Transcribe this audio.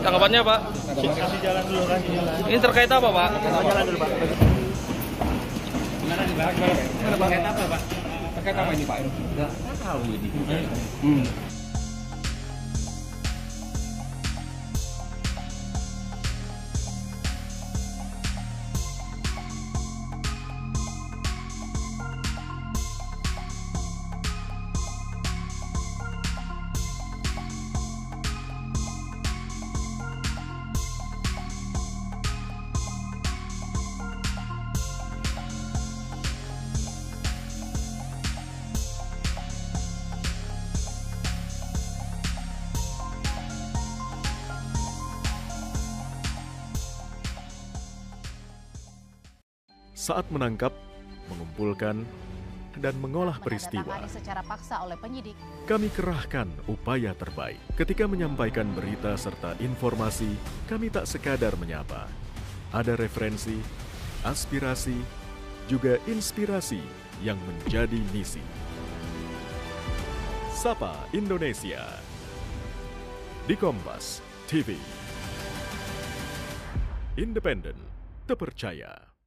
Tanggapannya Pak? Kasih jalan dulu, kasih jalan. Ini terkait apa Pak? Jalan dulu, Pak. Gimana dibahas gimana Pak? Terkait apa Pak? Terkait apa ini Pak? Enggak tahu ini. Hmm. Saat menangkap, mengumpulkan, dan mengolah peristiwa, Menandatangani secara paksa oleh penyidik. kami kerahkan upaya terbaik. Ketika menyampaikan berita serta informasi, kami tak sekadar menyapa. Ada referensi, aspirasi, juga inspirasi yang menjadi misi. Sapa Indonesia di Kompas TV. Independen, terpercaya.